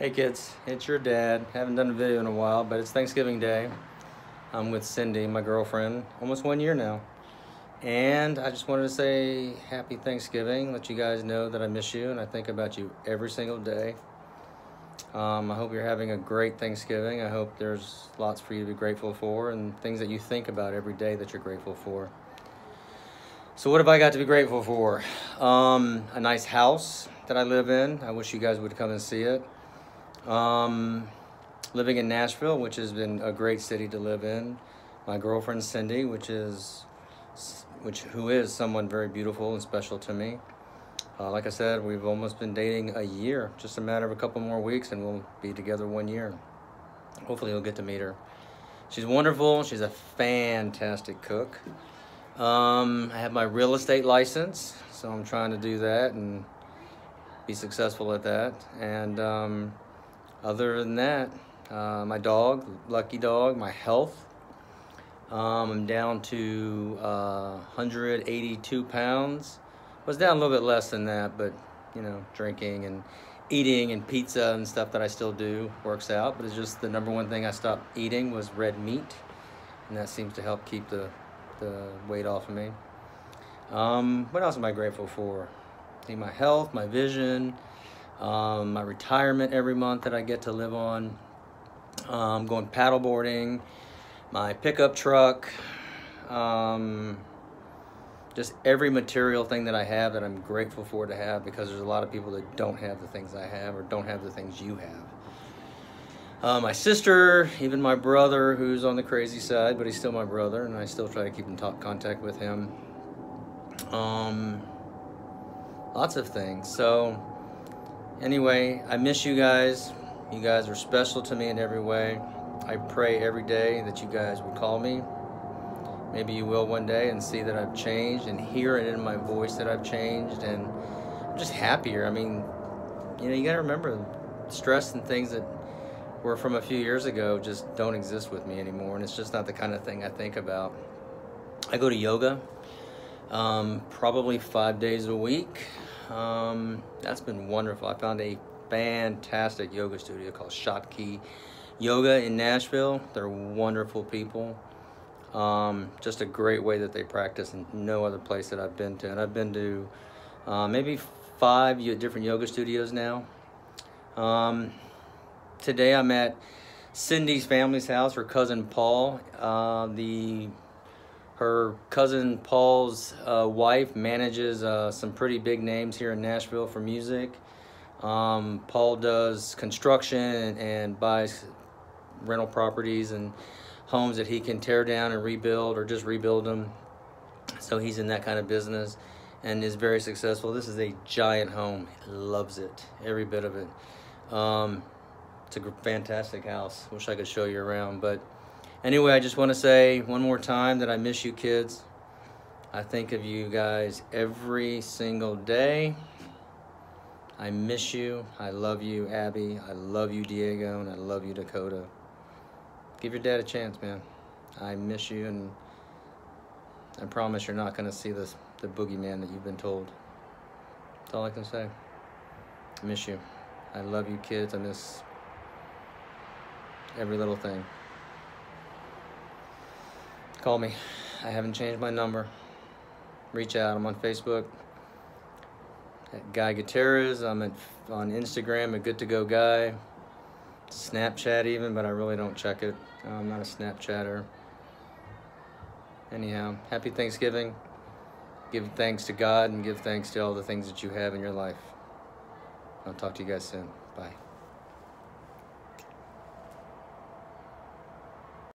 Hey kids, it's your dad. Haven't done a video in a while, but it's Thanksgiving Day. I'm with Cindy, my girlfriend, almost one year now. And I just wanted to say happy Thanksgiving, let you guys know that I miss you and I think about you every single day. Um, I hope you're having a great Thanksgiving. I hope there's lots for you to be grateful for and things that you think about every day that you're grateful for. So what have I got to be grateful for? Um, a nice house that I live in. I wish you guys would come and see it. Um, living in Nashville, which has been a great city to live in. My girlfriend Cindy, which is, which who is someone very beautiful and special to me. Uh, like I said, we've almost been dating a year, just a matter of a couple more weeks, and we'll be together one year. Hopefully, you'll get to meet her. She's wonderful. She's a fantastic cook. Um, I have my real estate license, so I'm trying to do that and be successful at that. And um, other than that, uh, my dog, Lucky Dog, my health. Um, I'm down to uh, 182 pounds. Was down a little bit less than that, but you know, drinking and eating and pizza and stuff that I still do works out. But it's just the number one thing I stopped eating was red meat, and that seems to help keep the the weight off of me. Um, what else am I grateful for? I think my health, my vision, um, my retirement every month that I get to live on, um, going paddleboarding, my pickup truck, um, just every material thing that I have that I'm grateful for to have because there's a lot of people that don't have the things I have or don't have the things you have. Uh, my sister, even my brother, who's on the crazy side, but he's still my brother, and I still try to keep in top contact with him. Um, lots of things. So, anyway, I miss you guys. You guys are special to me in every way. I pray every day that you guys would call me. Maybe you will one day and see that I've changed and hear it in my voice that I've changed and I'm just happier. I mean, you know, you got to remember stress and things that were from a few years ago just don't exist with me anymore and it's just not the kind of thing I think about. I go to yoga um, probably five days a week. Um, that's been wonderful. I found a fantastic yoga studio called Shakti Yoga in Nashville. They're wonderful people. Um, just a great way that they practice and no other place that I've been to. And I've been to uh, maybe five different yoga studios now. Um, today I'm at Cindy's family's house, her cousin Paul. Uh, the her cousin Paul's uh, wife manages uh, some pretty big names here in Nashville for music. Um, Paul does construction and buys rental properties and homes that he can tear down and rebuild or just rebuild them. So he's in that kind of business and is very successful. This is a giant home. He loves it, every bit of it. Um, it's a fantastic house. Wish I could show you around, but anyway, I just want to say one more time that I miss you kids. I think of you guys every single day. I miss you. I love you, Abby. I love you, Diego, and I love you, Dakota. Give your dad a chance, man. I miss you, and I promise you're not going to see this, the boogeyman that you've been told. That's all I can say. I miss you. I love you, kids. I miss every little thing. Call me. I haven't changed my number. Reach out. I'm on Facebook at Guy Gutierrez. I'm at, on Instagram at Good To Go Guy. Snapchat even, but I really don't check it. Oh, I'm not a Snapchatter. Anyhow, happy Thanksgiving. Give thanks to God and give thanks to all the things that you have in your life. I'll talk to you guys soon. Bye.